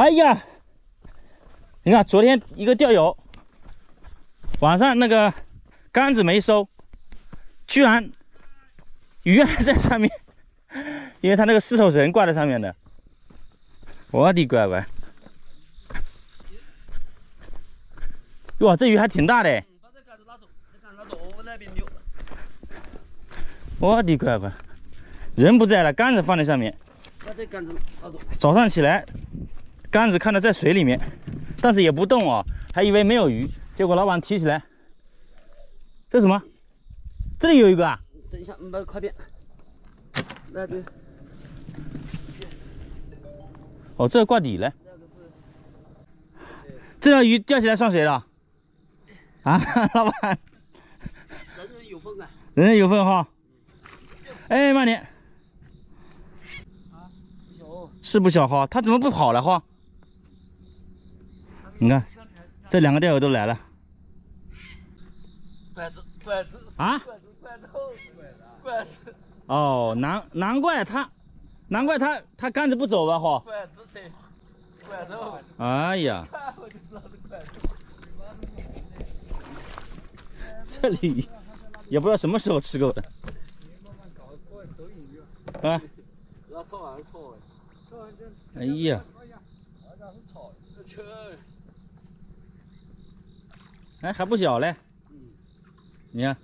哎呀，你看昨天一个钓友，晚上那个杆子没收，居然鱼还在上面，因为他那个丝手绳挂在上面的。我的乖乖！哇，这鱼还挺大的。把这杆子拉走，走，我那边丢。我的乖乖！人不在了，杆子放在上面。把这杆子拉走。早上起来，杆子看到在水里面，但是也不动哦，还以为没有鱼，结果老板提起来，这什么？这里有一个啊！等一下，你把快边。那边。哦，这个挂底了。这条鱼钓起来算谁的？啊，老板。人人有份啊。人人有份哈。哎，慢点。啊，不小。是不小哈，他怎么不跑了哈？你看，这两个钓友都来了。筷子，筷子。啊？筷子，筷子，筷子。哦，难难怪他。难怪他他杆子不走吧？哈！筷子对，筷子。哎呀！这里也不知道什么时候吃够的。啊！哎呀！哎，还不小嘞。你看。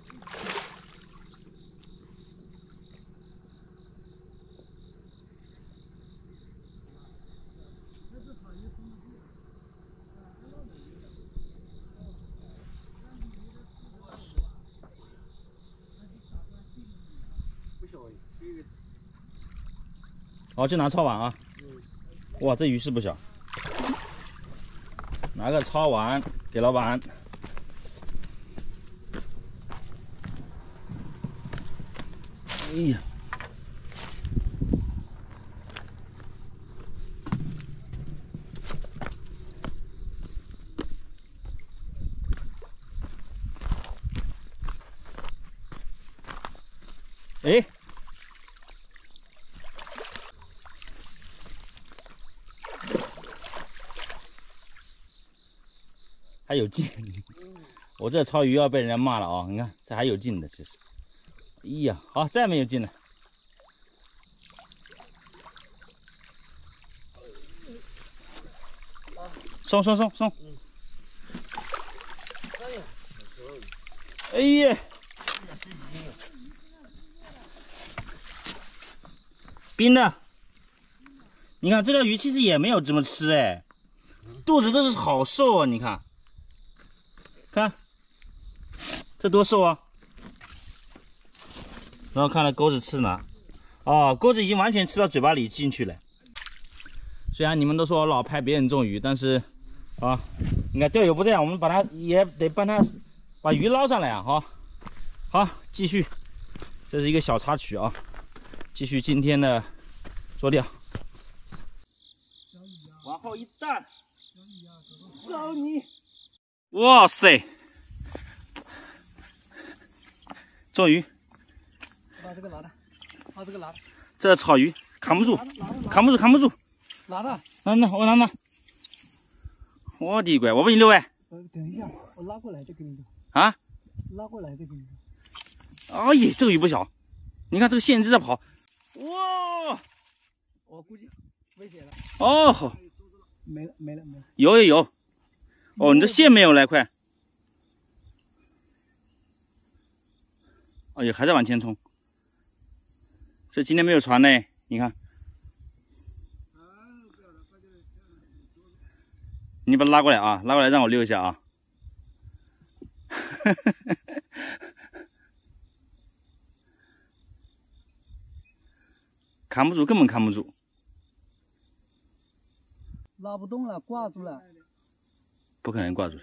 好，就拿抄网啊！哇，这鱼是不小，拿个抄网给老板。哎呀！哎。还有劲，我这抄鱼要被人家骂了啊！你看这还有劲的，其实。哎呀，好，再没有劲了。松松松松。哎呀！冰的。你看这条鱼其实也没有怎么吃哎，肚子都是好瘦啊！你看。看，这多瘦啊！然后看到钩子吃哪？哦，钩子已经完全吃到嘴巴里进去了。虽然你们都说我老拍别人中鱼，但是啊，你看钓友不这样，我们把它也得帮他把鱼捞上来啊！哈，好，继续，这是一个小插曲啊，继续今天的捉钓。往后一弹，小鱼。哇塞！中鱼！拿着，把这个拿着。这草鱼扛不住，扛不住，扛不住。拿着，拿拿，我拿拿。我的乖，我帮你溜哎。等一下，我拉过来就给你啊？拉过来再给你哎呀，这个鱼不小，你看这个线一直在跑。哇！我估计危险了。哦。没了，没了，没了。有有有。哦，你这线没有来，快！哎呀，还在往前冲。这今天没有船呢，你看。你把它拉过来啊，拉过来让我溜一下啊。扛不住，根本扛不住。拉不动了，挂住了。不可能挂住。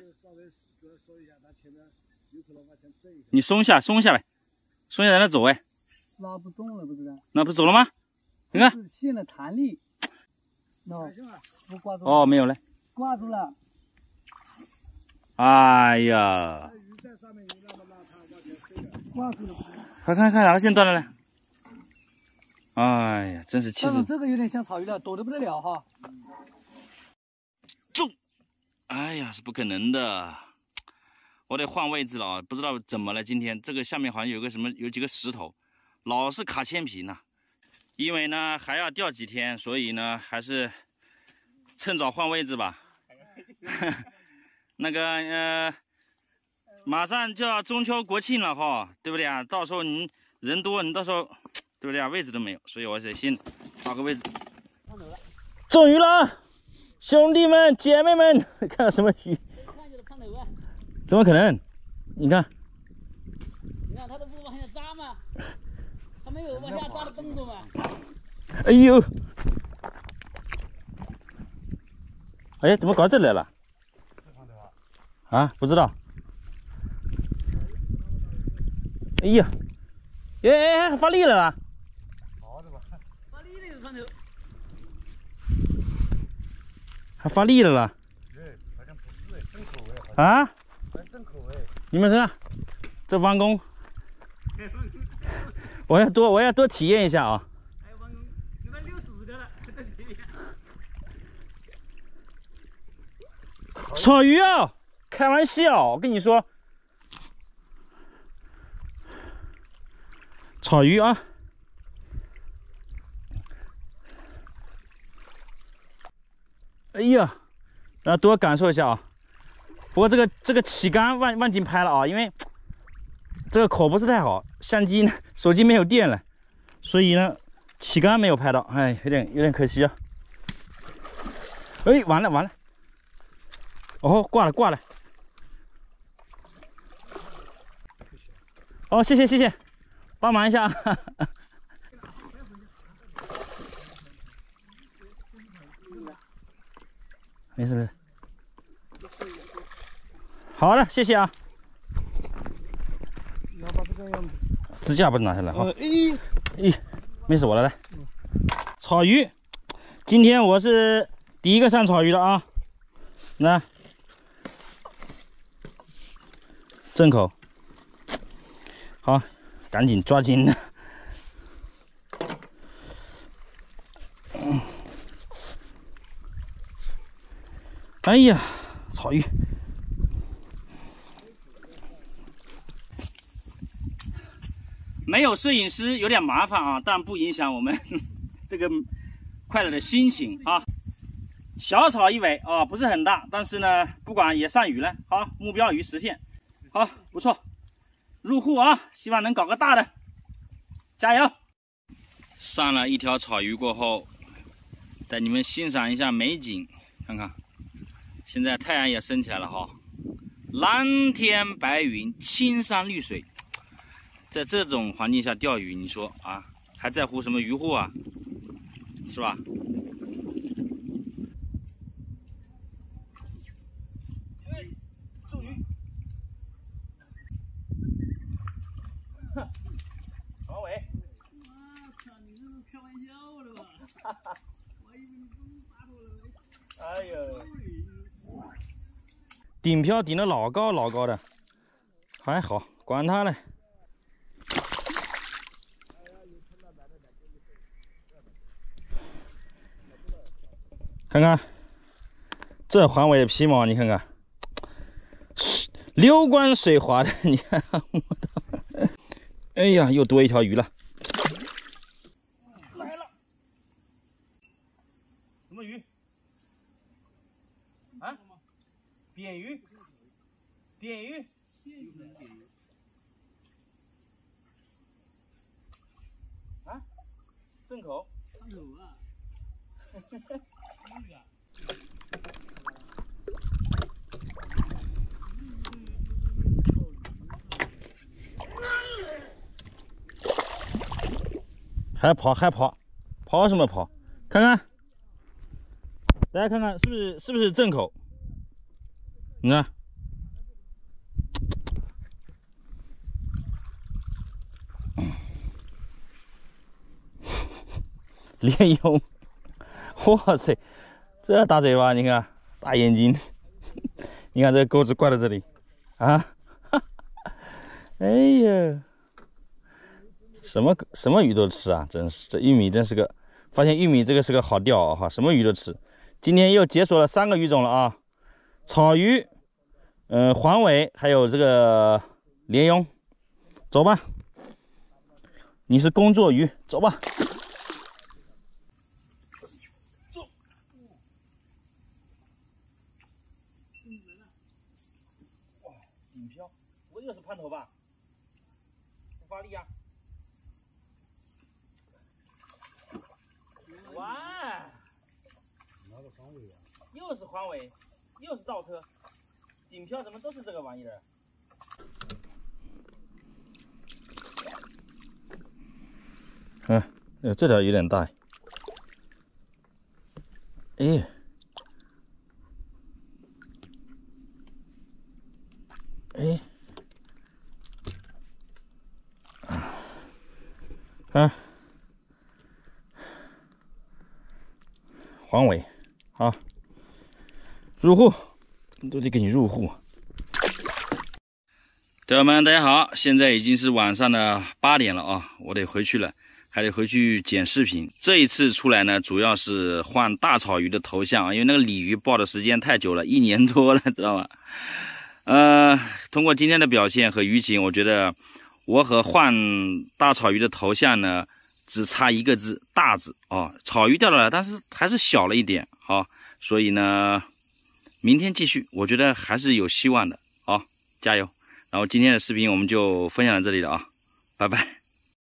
你松下，松下来，松下让它走哎。拉不动了，不知道？那不走了吗？你看。线的弹力。那不挂住。哦，没有了。挂住了。哎呀。挂住了。快看看哪个线断了呢？哎呀，真是气死。这个有点像草鱼了，躲得不得了哈。哎呀，是不可能的，我得换位置了啊！不知道怎么了，今天这个下面好像有个什么，有几个石头，老是卡铅皮呢。因为呢还要钓几天，所以呢还是趁早换位置吧。那个呃，马上就要中秋国庆了哈，对不对啊？到时候你人多，你到时候对不对啊？位置都没有，所以我得先找个位置。中鱼了！兄弟们、姐妹们，看什么鱼？怎么可能？你看，你看它都不往下扎吗？往下抓的动作吗？哎呦！哎，怎么搞这来了？啊，不知道。哎呀！哎哎哎，发力了啦！还发力了啦！好像不是哎，正口味。啊？正口味。你们看，这弯弓，我要多，我要多体验一下啊！还有弯弓，你们六十个了，草鱼啊！开玩笑，我跟你说，草鱼啊！哎呀，大家多感受一下啊！不过这个这个旗杆忘忘记拍了啊，因为这个口不是太好，相机呢手机没有电了，所以呢旗杆没有拍到，哎，有点有点可惜啊！哎，完了完了！哦，挂了挂了！哦，谢谢谢谢，帮忙一下。没事没事，好的，谢谢啊。支架不拿下来哈。咦咦，没事，我来来。草鱼，今天我是第一个上草鱼的啊。那正口，好，赶紧抓紧。哎呀，草鱼！没有摄影师有点麻烦啊，但不影响我们 这个快乐的心情啊。小草一尾啊，不是很大，但是呢，不管也上鱼了。好，目标鱼实现，好，不错，入户啊！希望能搞个大的，加油！上了一条草鱼过后，带你们欣赏一下美景，看看。现在太阳也升起来了哈，蓝天白云，青山绿水，在这种环境下钓鱼，你说啊，还在乎什么渔户啊？是吧？鱼！王伟！我操，你这是开玩笑的吧？哈哈！我以为你真打到了。哎呦！顶漂顶的老高老高的，还好，管他嘞。看看这环尾皮毛，你看看，流光水滑的，你看，我操！哎呀，又多一条鱼了。来了，什么鱼？啊？扁鱼，扁鱼，啊，正口，正口啊，还跑还跑，跑什么跑？看看，大家看看是不是是不是正口？你看，连游，哇塞，这大嘴巴，你看，大眼睛，你看这钩子挂在这里，啊，哈 哎呀，什么什么鱼都吃啊，真是，这玉米真是个，发现玉米这个是个好钓啊哈，什么鱼都吃，今天又解锁了三个鱼种了啊。草鱼，呃，黄尾，还有这个鲢鳙，走吧。你是工作鱼，走吧。顶漂，我又是盼头吧？不发力呀。哇！又是黄尾，又是倒车，顶漂怎么都是这个玩意儿？嗯，呃，这条有点大。哎，哎，啊，黄尾，好，入户，都得给你入户。朋友们，大家好，现在已经是晚上的八点了啊，我得回去了。还得回去剪视频。这一次出来呢，主要是换大草鱼的头像，因为那个鲤鱼抱的时间太久了，一年多了，知道吗？呃，通过今天的表现和鱼情，我觉得我和换大草鱼的头像呢，只差一个字“大”字啊。草鱼钓到了，但是还是小了一点，啊，所以呢，明天继续，我觉得还是有希望的，啊，加油。然后今天的视频我们就分享到这里了啊，拜拜。